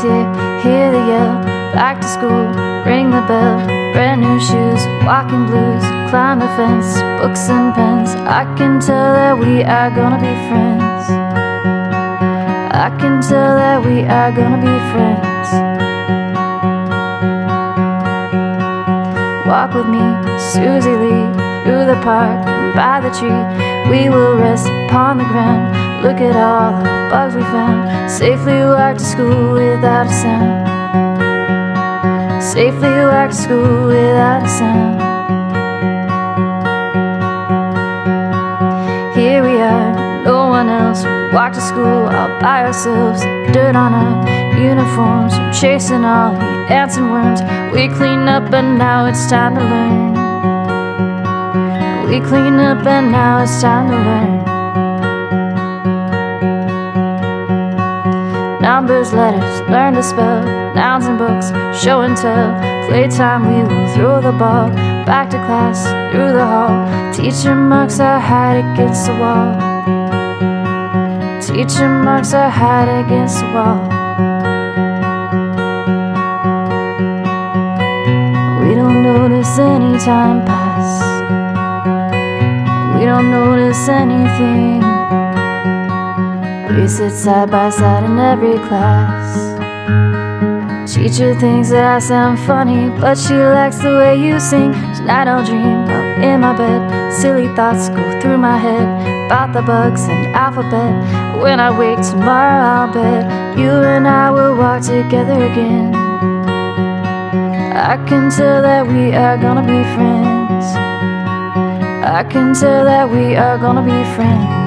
yell, back to school, ring the bell, brand new shoes, walking blues, climb the fence, books and pens. I can tell that we are gonna be friends. I can tell that we are gonna be friends. Walk with me, Suzy Lee, through the park and by the tree. We will rest upon the ground. Look at all the bugs we found. Safely walk to school without a sound. Safely walk to school without a sound. Here we are, no one else. We walk to school all by ourselves. Dirt on our uniforms from chasing all the ants and worms. We clean up and now it's time to learn. We clean up and now it's time to learn. Numbers, letters, learn to spell, nouns and books, show and tell. Playtime, we will throw the ball back to class through the hall. Teacher marks our height against the wall. Teacher marks our height against the wall. We don't notice any time pass. We don't notice anything. We sit side by side in every class. Teacher thinks that I sound funny, but she likes the way you sing. Tonight I'll dream while in my bed. Silly thoughts go through my head about the bugs and alphabet. When I wake tomorrow, I'll bet you and I will walk together again. I can tell that we are gonna be friends. I can tell that we are gonna be friends.